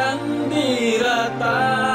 yang diratakan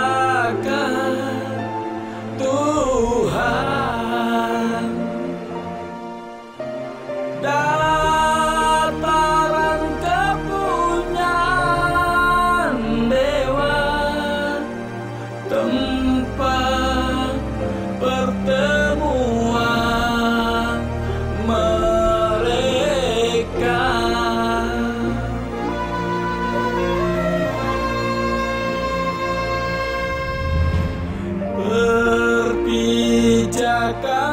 I got.